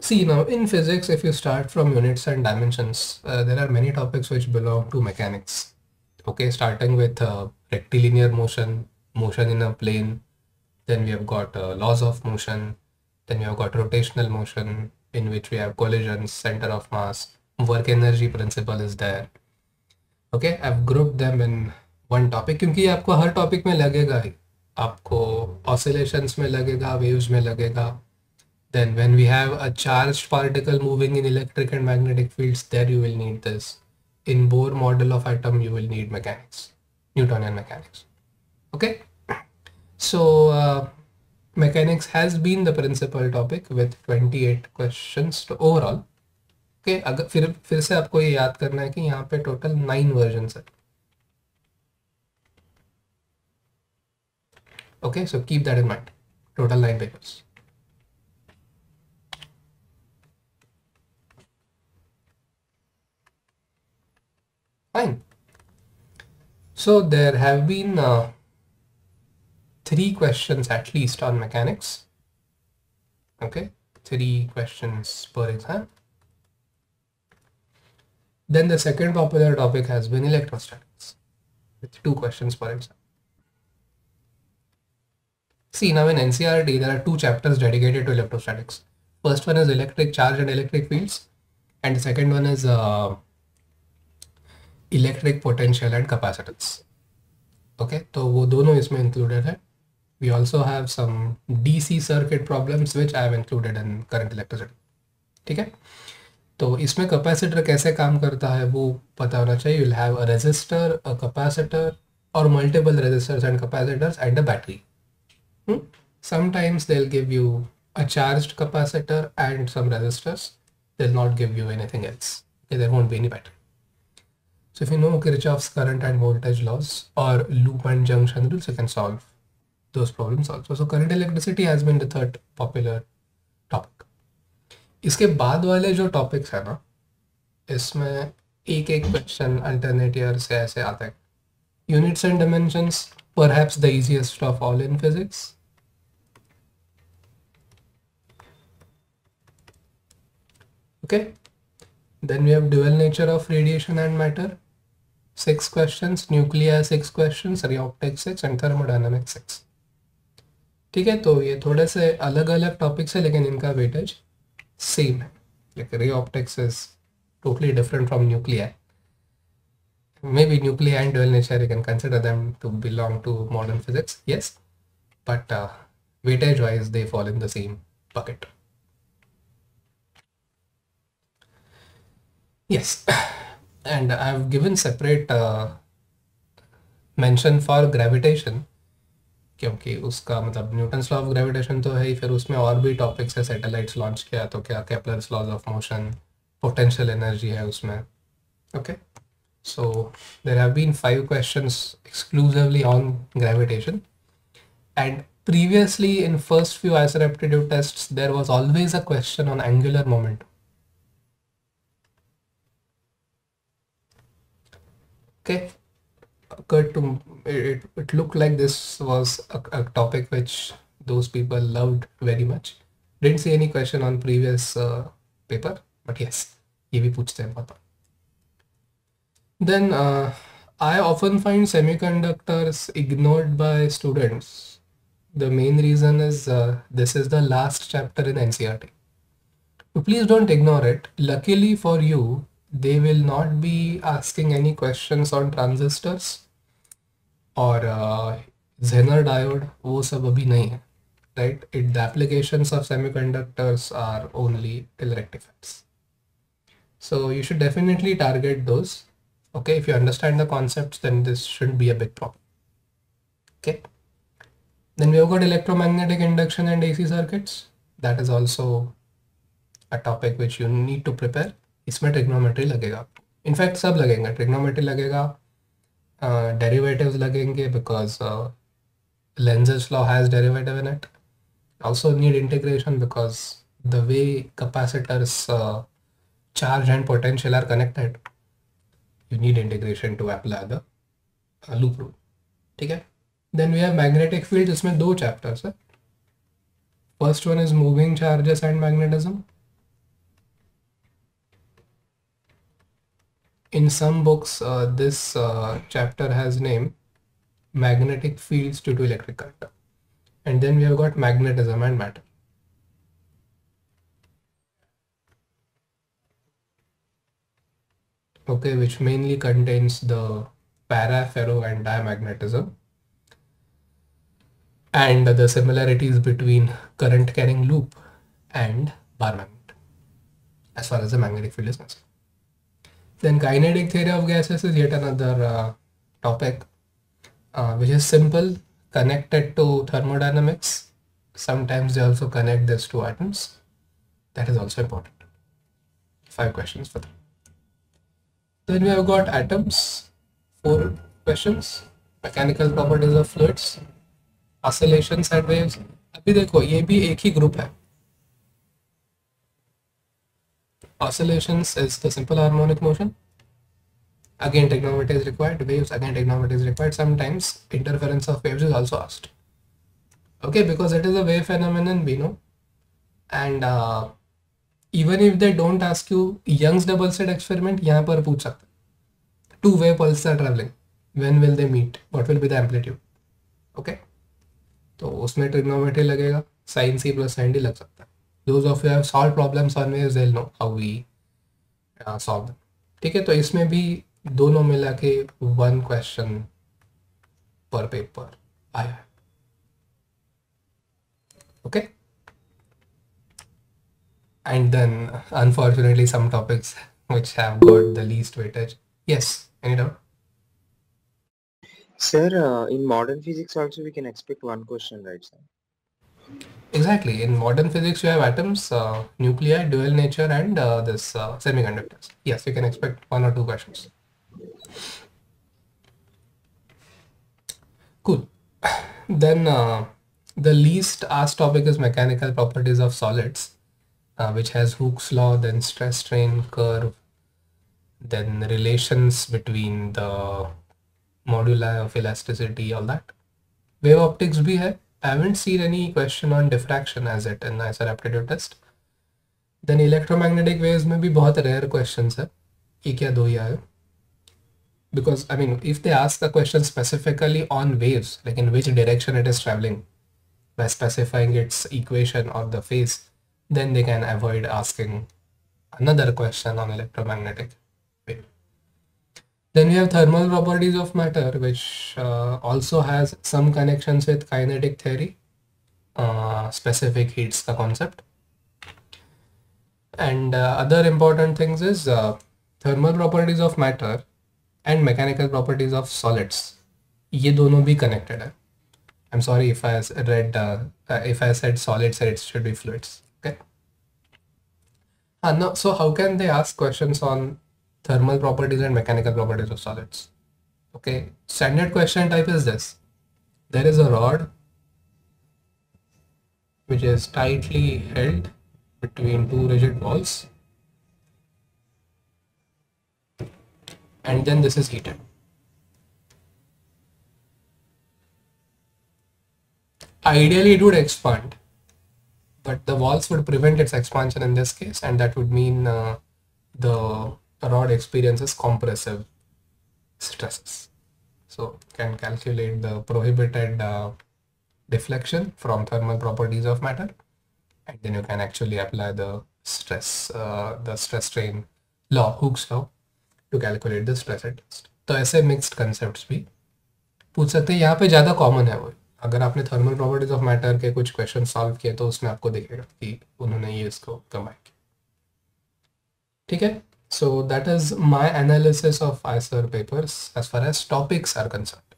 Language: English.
See now in physics, if you start from units and dimensions, uh, there are many topics which belong to mechanics. Okay, starting with uh, rectilinear motion, motion in a plane, then we have got uh, laws of motion, then we have got rotational motion in which we have collisions, center of mass, work energy principle is there. Okay, I've grouped them in one topic क्योंकि आपको हर topic में लगेगा ही आपको oscillations में लगेगा waves में लगेगा then when we have a charged particle moving in electric and magnetic fields, there you will need this. In Bohr model of atom, you will need mechanics, Newtonian mechanics. Okay. So uh, mechanics has been the principal topic with 28 questions to overall. Okay, अगर फिर फिर से आपको ये याद करना है कि यहाँ पे टोटल नाइन वर्जन है okay so keep that in mind total nine papers Fine. So there have been uh, three questions at least on mechanics. Okay, three questions per exam. Then the second popular topic has been electrostatics with two questions per exam. See now in NCERT there are two chapters dedicated to electrostatics. First one is electric charge and electric fields and the second one is uh, electric potential and capacitance okay तो वो दोनों इसमें included है. We also have some D circuit problems which I have included in current electricity ठीक है? तो इसमें capacitor कैसे काम करता है वो पता होना चाहिए. Will have a resistor a capacitor और multiple resistors and capacitors and a battery they'll give you a charged capacitor and some resistors. They'll not give you anything else. Okay, there won't be any battery. So if you know Kirchhoff's current and voltage laws or loop and junction rules, you can solve those problems also. So current electricity has been the third popular topic. इसके बाद वाले जो topics है ना इसमें एक एक question alternate year से ऐसे आता है units and dimensions perhaps the easiest of all in physics okay then we have dual nature of radiation and matter six questions nuclear six questions, reoptics six and thermodynamics six. ठीक है तो ये थोड़े से अलग अलग टॉपिक्स है, लेकिन इनका वेटेज सेम है। Like ray optics is totally different from nuclear maybe nuclear and dual nature you can consider them to belong to modern physics yes but weightage wise they fall in the same bucket yes and I have given separate uh, mention for gravitation. क्योंकि उसका मतलब Newton law of gravitation तो है ही फिर उसमें और भी topics है सैटेलाइट्स लॉन्च किया तो क्या Kepler's laws of motion potential energy है उसमें। Okay so there have been five question exclusively on gravitation and previously in first few Acer test there was always a question on angular moment okay. Occurred to it, it looked like this was a, a, topic which those people loved very much. Didn't see any question on previous uh, paper but yes ye bhi puchte hain then uh, i often find semiconductors ignored by students. The main reason is uh, this is the last chapter in NCERT so please don't ignore it. Luckily for you they will not be asking any questions on transistors or uh, Zener diode वो सब अभी नहीं है right it the applications of semiconductors are only till rectifiers so you should definitely target those okay if you understand the concepts then this shouldn't be a big problem okay then we have got electromagnetic induction and AC circuits that is also a topic which you need to prepare इसमें trigonometry लगेगा in fact सब लगेगा। Trigonometry लगेगा derivatives लगेंगे because Lenz's law has derivative in it also need integration because the way capacitors charge and potential are connected you need integration to apply the loop rule ठीक है? Then we have magnetic field जिसमें दो chapters है। First one is moving charges and magnetism in some books uh, this uh, chapter has name magnetic fields due to electric current. And then we have got magnetism and matter. Okay which mainly contains the para ferro and diamagnetism. And the similarities between current carrying loop and bar magnet as far as the magnetic field is concerned then kinetic theory of gases is yet another uh, topic uh, which is simple connected to thermodynamics. Sometimes they also connect this to atoms. That is also important. Five questions for them. Then we have got atoms. Four questions. Mechanical properties of fluids. Oscillations and waves. अभी देखो ये भी एक ही group है oscillations is the simple harmonic motion again trigonometry is required waves again trigonometry is required sometimes interference of waves is also asked okay because it is a wave phenomenon we know and uh, even if they don't ask you Young's double slit experiment यहाँ पर पूछ सकते two wave pulses are traveling when will they meet what will be the amplitude okay तो उसमें trigonometry लगेगा sin c plus sin d लग सकता है those of you have solved problems on waves they'll know how we uh, solve them ठीक है तो इसमें भी दोनों मिला के वन क्वेश्चन पर पेपर आया है okay and then unfortunately some topics which have got the least weightage yes any doubt Sir, uh, in modern physics also we can expect one question, right, sir? Exactly. In modern physics, you have atoms, uh, nuclei, dual nature, and uh, this uh, semiconductors. Yes, you can expect one or two questions. Cool. Then uh, the least asked topic is mechanical properties of solids, uh, which has Hooke's law, then stress strain curve, then relations between the moduli of elasticity, all that. Wave optics भी है I haven't seen any question on diffraction as it in IISER aptitude test. Then electromagnetic waves may be बहुत rare questions है एक या because I mean if they ask the question specifically on waves like in which direction it is traveling by specifying its equation or the phase then they can avoid asking another question on electromagnetic then we have thermal properties of matter, which uh, also has some connections with kinetic theory, uh, specific heats the concept. And uh, other important things is uh, thermal properties of matter and mechanical properties of solids. ये दोनों भी connected है. I'm sorry if I read uh, uh, if I said solids, it should be fluids. Okay. Uh, no, so how can they ask questions on thermal properties and mechanical properties of solids. Okay, standard question type is this. There is a rod which is tightly held between two rigid walls and then this is heated. Ideally it would expand but the walls would prevent its expansion in this case and that would mean uh, the rod experiences compressive stresses. So can calculate the prohibited uh, deflection from thermal properties of matter and then you can actually apply the stress, uh, the stress strain law, Hooke's law to calculate the stress at rest. तो ऐसे mixed concept भी पूछ सकते हैं यहाँ पे ज़्यादा common है वो अगर आपने थर्मल प्रॉपर्टीज़ ऑफ़ मैटर के कुछ क्वेश्चन सॉल्व किए तो उसमें आपको दिखेगा कि उन्होंने ये इसको कमाई किया ठीक है So that is my analysis of IISER papers as far as topics are concerned.